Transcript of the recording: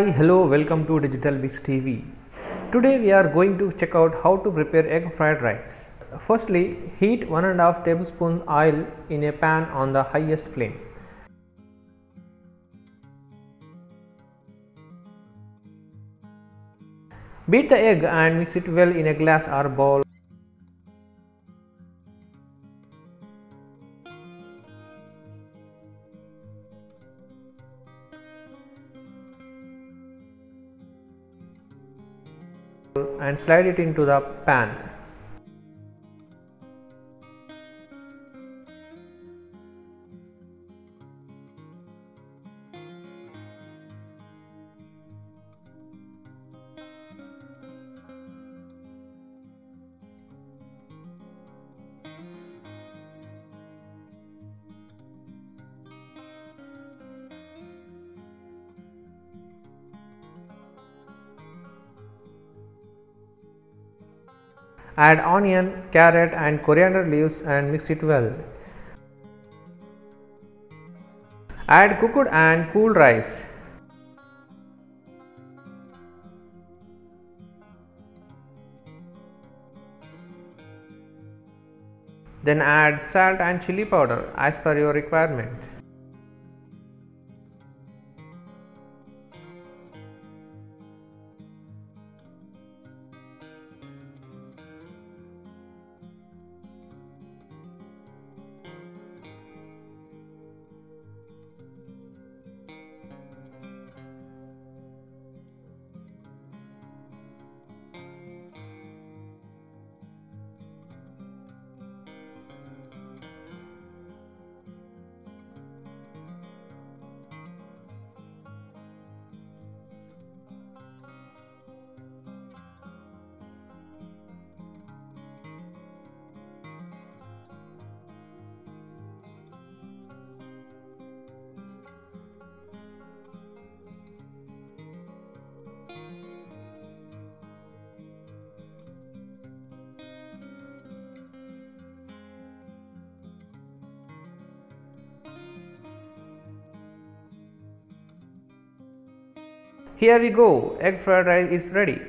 Hi, hello, welcome to Digital Bix TV. Today we are going to check out how to prepare egg fried rice. Firstly, heat 1.5 tablespoon oil in a pan on the highest flame. Beat the egg and mix it well in a glass or bowl. And slide it into the pan. Add onion, carrot and coriander leaves and mix it well. Add cooked and cool rice. Then add salt and chili powder as per your requirement. Here we go, egg fried rice is ready.